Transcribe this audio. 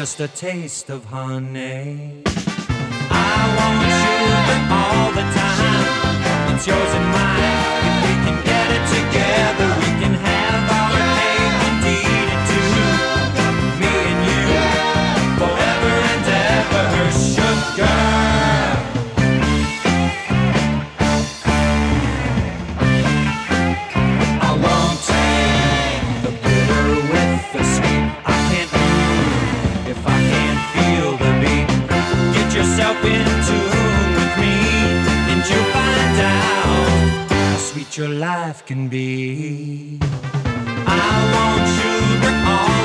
just a taste of honey. I want your life can be. I want you to.